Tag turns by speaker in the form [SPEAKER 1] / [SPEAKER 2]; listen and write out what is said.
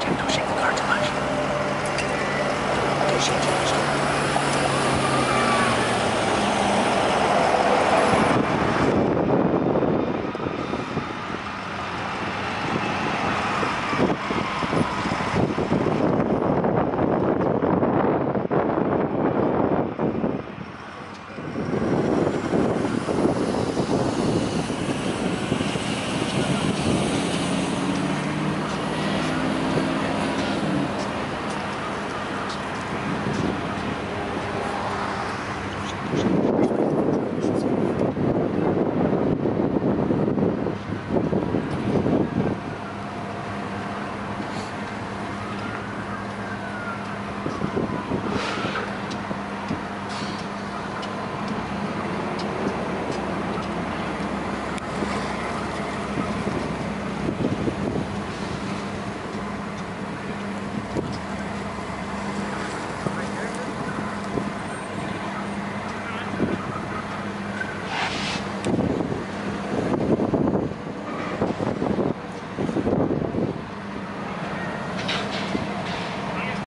[SPEAKER 1] 见到谁？